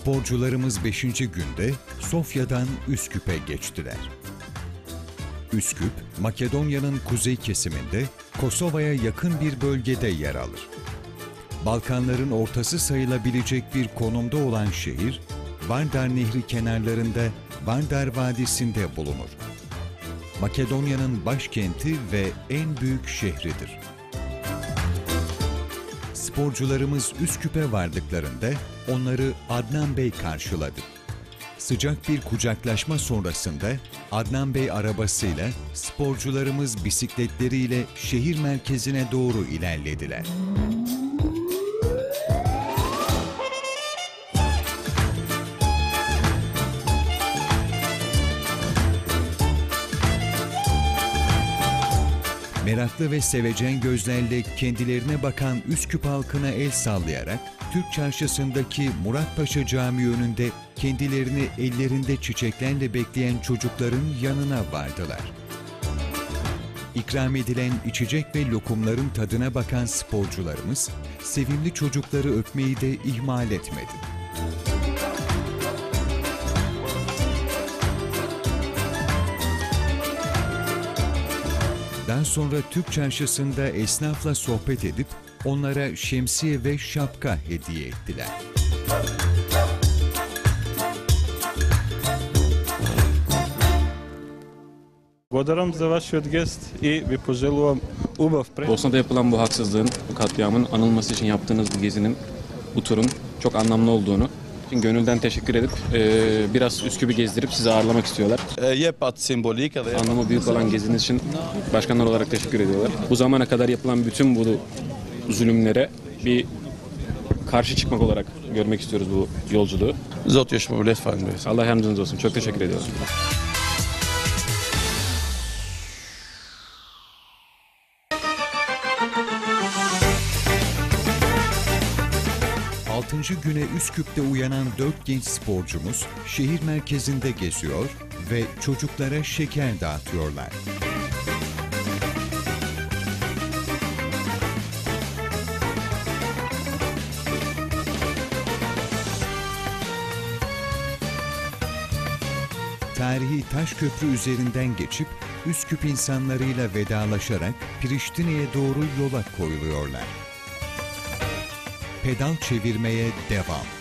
Sporcularımız 5. günde Sofya'dan Üsküp'e geçtiler. Üsküp, Makedonya'nın kuzey kesiminde Kosova'ya yakın bir bölgede yer alır. Balkanların ortası sayılabilecek bir konumda olan şehir, Vardar Nehri kenarlarında Vardar Vadisi'nde bulunur. Makedonya'nın başkenti ve en büyük şehridir. Sporcularımız Üsküp'e vardıklarında onları Adnan Bey karşıladı. Sıcak bir kucaklaşma sonrasında Adnan Bey arabasıyla sporcularımız bisikletleriyle şehir merkezine doğru ilerlediler. Meraklı ve sevecen gözlerle kendilerine bakan Üsküp halkına el sallayarak Türk Çarşısı'ndaki Muratpaşa Camii önünde kendilerini ellerinde çiçeklerle bekleyen çocukların yanına vardılar. İkram edilen içecek ve lokumların tadına bakan sporcularımız sevimli çocukları öpmeyi de ihmal etmedi. Daha sonra Türk çarşısında esnafla sohbet edip onlara şemsiye ve şapka hediye ettiler. Godaram za vaš odgest i vi poželuvam ubav pre. Bosna'da yapılan bu haksızlığın, bu katliamın anılması için yaptığınız bu gezinin, bu turun çok anlamlı olduğunu için gönülden teşekkür edip eee, biraz Üsküp'ü gezdirip sizi ağırlamak istiyorlar. je pat simbolika da je Anlamı büyük olan geziniz için başkanlar olarak teşekkür ediyorlar. Bu zamana kadar yapılan bütün bu zulümlere bir karşı çıkmak olarak görmek istiyoruz bu yolculuğu. zot lefan bez. Allah yardımcınız olsun. Çok teşekkür ediyorum. Altıncı güne Üsküp'te uyanan dört genç sporcumuz şehir merkezinde geziyor ve çocuklara şeker dağıtıyorlar. Tarihi taş köprü üzerinden geçip Üsküp insanlarıyla vedalaşarak Priştine'ye doğru yola koyuluyorlar. Pedal çevirmeye devam.